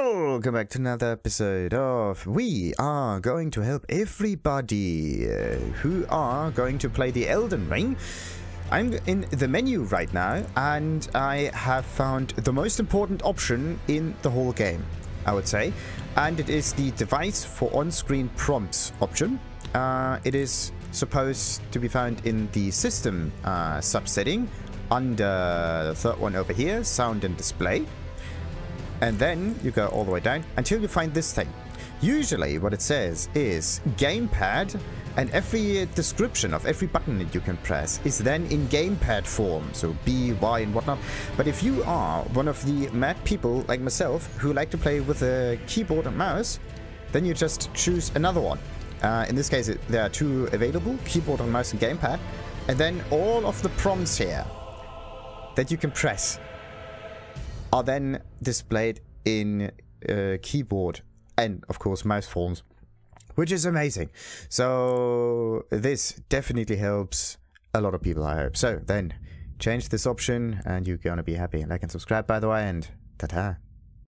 Welcome back to another episode of We Are Going to Help Everybody uh, who are going to play the Elden Ring. I'm in the menu right now and I have found the most important option in the whole game, I would say. And it is the device for on-screen prompts option. Uh, it is supposed to be found in the system uh, subsetting under the third one over here, sound and display. And then you go all the way down until you find this thing. Usually what it says is gamepad and every description of every button that you can press is then in gamepad form, so B, Y and whatnot. But if you are one of the mad people like myself who like to play with a keyboard and mouse, then you just choose another one. Uh, in this case, it, there are two available, keyboard and mouse and gamepad. And then all of the prompts here that you can press are then displayed in uh, keyboard and of course mouse forms which is amazing. So this definitely helps a lot of people i hope. So then change this option and you're gonna be happy. Like and subscribe by the way and ta-ta